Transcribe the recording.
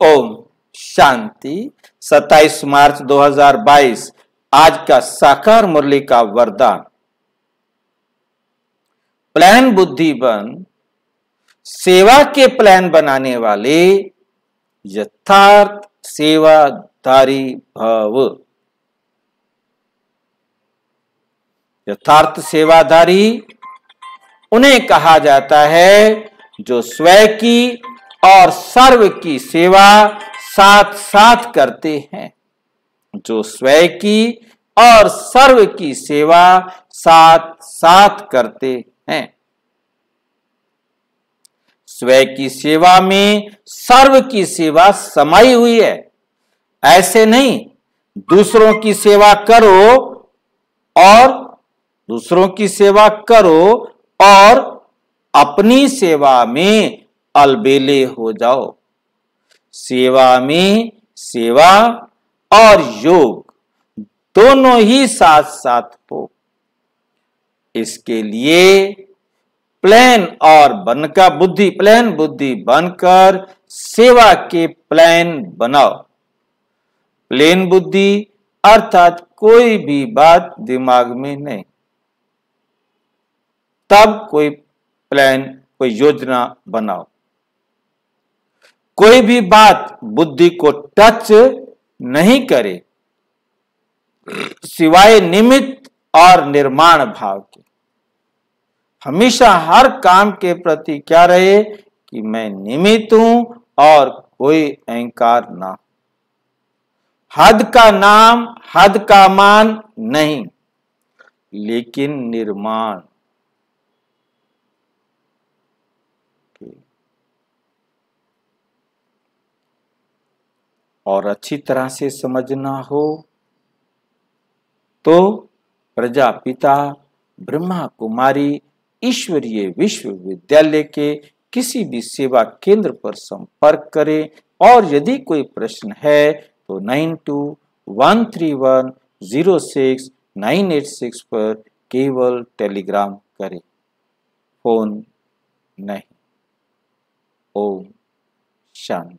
ओम शांति। 27 मार्च 2022 आज का साकार मुरली का वरदान। प्लान बुद्धि बन सेवा के प्लान बनाने वाले, यथार्थ सेवादारी भव। यथार्थ सेवाधारी, उन्हें कहा जाता है जो स्वयं की और सर्व की सेवा साथ साथ करते हैं। जो स्वयं की और सर्व की सेवा साथ साथ करते हैं। स्वयं की सेवा में सर्व की सेवा समाई हुई है। ऐसे नहीं, दूसरों की सेवा करो और दूसरों की सेवा करो और अपनी सेवा में अलबेले हो जाओ। सेवा में सेवा और योग दोनों ही साथ साथ हो। इसके लिए प्लान और बन का बुद्धि, प्लान बुद्धि बनकर सेवा के प्लान बनाओ। प्लेन बुद्धि अर्थात कोई भी बात दिमाग में नहीं। तब कोई प्लान, कोई योजना बनाओ। कोई भी बात बुद्धि को टच नहीं करे, सिवाय निमित्त और निर्माण भाव के। हमेशा हर काम के प्रति क्या रहे कि मैं निमित्त हूँ और कोई अहंकार ना हद का नाम, हद का मान नहीं, लेकिन निर्माण। और अच्छी तरह से समझना हो तो प्रजापिता ब्रह्मा कुमारी ईश्वरीय विश्वविद्यालय के किसी भी सेवा केंद्र पर संपर्क करें और यदि कोई प्रश्न है तो nine two one three one zero six nine eight six पर केवल टेलीग्राम करें। फ़ोन नहीं। ओम शांति।